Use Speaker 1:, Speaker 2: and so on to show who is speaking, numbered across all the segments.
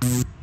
Speaker 1: Thank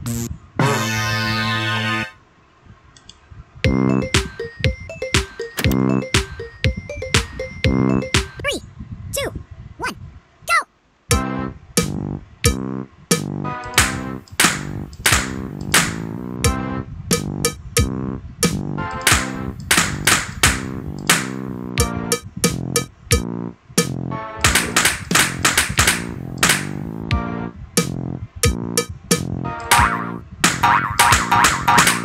Speaker 1: go!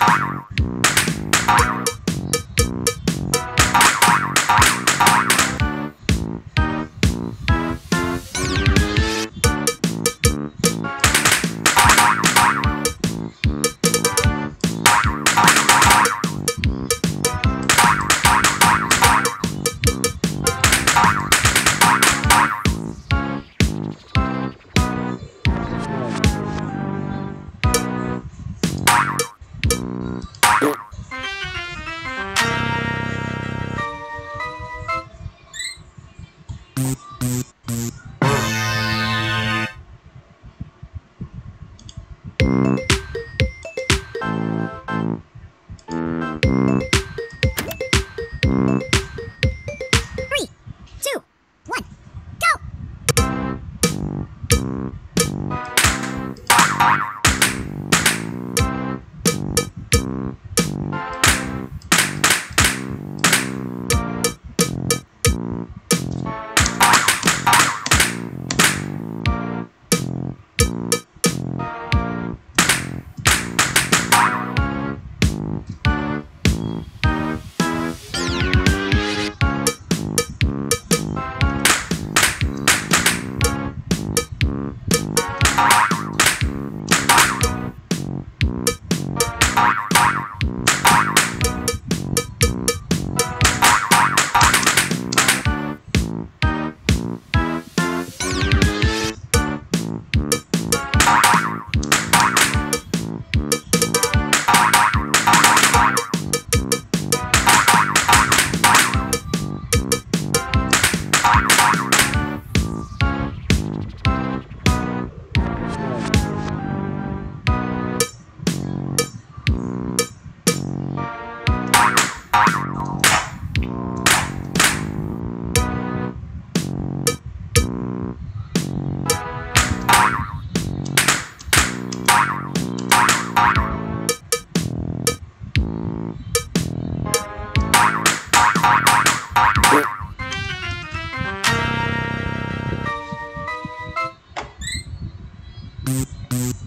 Speaker 1: one, go! you Boop, boop.